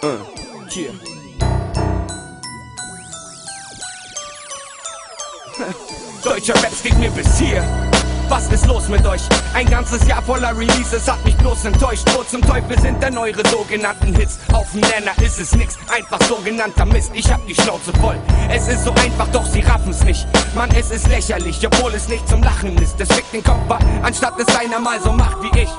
Uh, yeah. Deutscher Raps geht mir bis hier. Was ist los mit euch? Ein ganzes Jahr voller Releases hat mich bloß enttäuscht. Wo zum Teufel sind denn eure sogenannten Hits? Auf dem Nenner ist es nix, einfach sogenannter Mist. Ich hab die Schnauze voll. Es ist so einfach, doch sie raffen's nicht. Mann, es ist lächerlich, obwohl es nicht zum Lachen ist. Es fickt den Kopf ab, anstatt es einer mal so macht wie ich.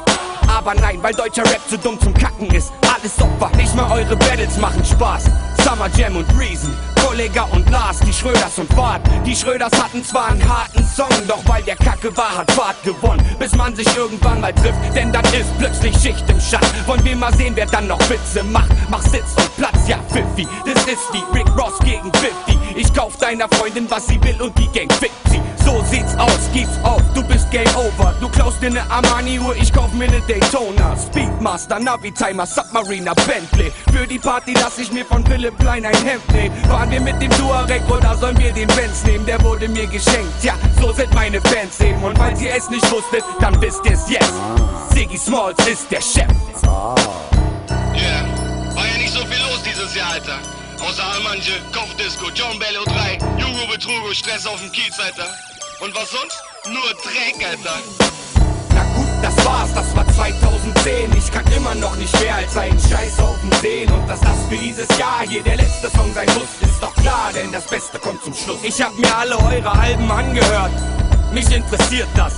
Aber nein, weil deutscher Rap zu dumm zum Kacken ist. Alles Opfer, nicht mal eure Battles machen Spaß. Summer Jam und Reason, Kollega und Lars, die Schröders und Fahrt. Die Schröders hatten zwar einen harten Song, doch weil der Kacke war, hat Fahrt gewonnen. Bis man sich irgendwann mal trifft, denn dann ist plötzlich Schicht im Schacht. Wollen wir mal sehen, wer dann noch Witze macht. Mach Sitz und Platz, ja Pfiffi. Das ist wie Rick Ross gegen 50. Ich kauf deiner Freundin, was sie will und die Gang fickt sie. So sieht's aus, gib's auf, du bist Game Over. Du klaust dir ne Armani-Uhr, ich kauf mir ne Daytona. Speedmaster, Navi-Timer, Submariner, Bentley. Für die Party lass ich mir von Philipp Klein ein Hemd nehmen. Fahren wir mit dem Touareg oder sollen wir den Benz nehmen? Der wurde mir geschenkt, ja, so sind meine Fans eben. Und falls ihr es nicht wusstet, dann wisst ihr's jetzt. Siggy Smalls ist der Chef. Yeah, war ja nicht so viel los dieses Jahr, Alter. Außer Almanje, Kopfdisco, John Bello 3, Jugo Betrugo, Stress auf dem Kiez, Alter. Und was sonst? Nur Dreck, Alter. Na gut, das war's, das war 2010. Ich kann immer noch nicht mehr als einen Scheiß auf den sehen. Und dass das für dieses Jahr hier der letzte Song sein muss, ist doch klar, denn das Beste kommt zum Schluss. Ich hab mir alle eure Alben angehört. Mich interessiert das.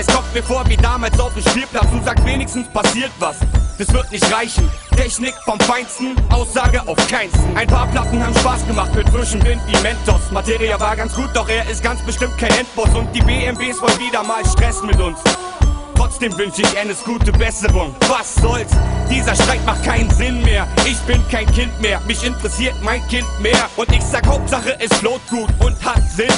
Es kommt mir vor wie damals auf dem Spielplatz und sagt wenigstens passiert was. Das wird nicht reichen. Technik vom Feinsten, Aussage auf keinsten. Ein paar Platten haben Spaß gemacht mit frischem Wind wie Mentos. Materia war ganz gut, doch er ist ganz bestimmt kein Endboss. Und die BMWs wollen wieder mal Stress mit uns. Trotzdem wünsche ich Ennis gute Besserung. Was soll's? Dieser Streit macht keinen Sinn mehr. Ich bin kein Kind mehr. Mich interessiert mein Kind mehr. Und ich sag Hauptsache es float gut und hat Sinn.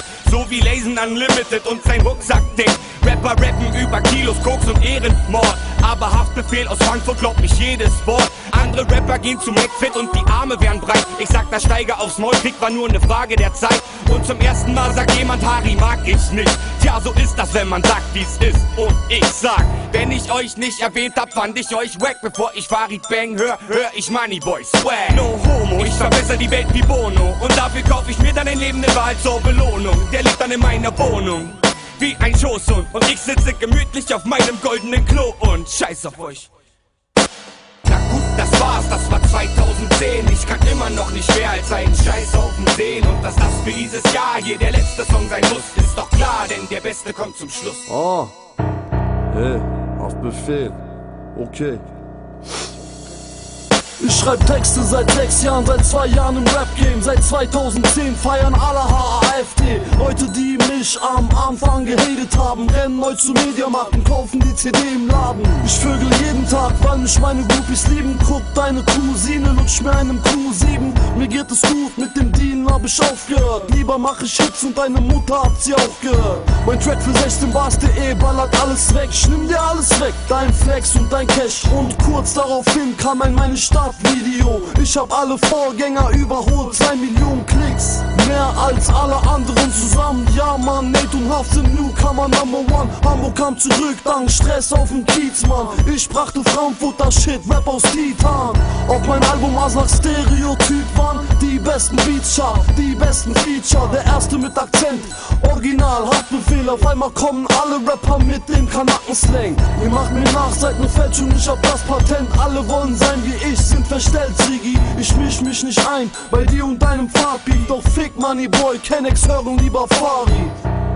Wie Lazen Unlimited und sein Rucksack-Ding. Rapper rappen über Kilos, Koks und Ehrenmord. Aber Haftbefehl aus Frankfurt glaubt nicht jedes Wort. Andere Rapper gehen zu McFit und die Arme werden breit. Ich sag, der Steiger aufs Maul war nur eine Frage der Zeit. Und zum ersten Mal sagt jemand, Harry mag ich nicht. Tja, so ist das, wenn man sagt, wie's ist. Und ich sag, wenn ich euch nicht erwähnt hab, fand ich euch wack. Bevor ich Farid Bang hör, hör ich Moneyboy Swag. No homo, ich verbessere die Welt wie Bono. Und dafür kauf ich mir dann ein Leben in Wahrheit zur Belohnung. Der liegt dann in meiner Wohnung. Wie ein Schoßhund. Und ich sitze gemütlich auf meinem goldenen Klo und scheiß auf euch. Das war's, das war 2010. Ich kann immer noch nicht mehr als einen Scheiß auf den sehen. Und dass das für dieses Jahr hier der letzte Song sein muss, ist doch klar, denn der Beste kommt zum Schluss. Oh. Hey, auf Befehl. Okay. Ich schreib Texte seit sechs Jahren, seit zwei Jahren im Rap-Game. Seit 2010 feiern alle HAFD. Leute, die mich am Anfang gehatet haben, rennen neu zu Mediamarkt kaufen die CD im Laden. Ich vögel jeden Tag, weil mich meine Groupies lieben. Guck deine Cousine, lutsch mir einem Q7. Mir geht es gut, mit dem Dienen hab ich aufgehört. Lieber mach ich Hits und deine Mutter hat sie auch gehört. Mein Track für 16 Bars.de ballert alles weg. Ich nimm dir alles weg, dein Flex und dein Cash. Und kurz daraufhin kam ein meine Startvideo. Ich hab alle Vorgänger überholt, 2 Millionen Klicks. Mehr als alle anderen Mann, Haft sind Newcomer Number One. Hamburg kam zurück, dank Stress auf dem Kiez, Mann. Ich brachte Frankfurter Shit, Rap aus Titan. Auf mein Album Asach Stereotyp waren die besten Beats scharf, die besten Feature. Der erste mit Akzent, Original, Haftbefehl. Auf einmal kommen alle Rapper mit dem Kanackenslang. Ihr macht mir nach, seid ne Fälschung, ich hab das Patent. Alle wollen sein wie ich, sind verstellt, mich nicht ein, bei dir und deinem Fahrtbeat. Doch fick Money Boy, Kennex hören lieber Farid.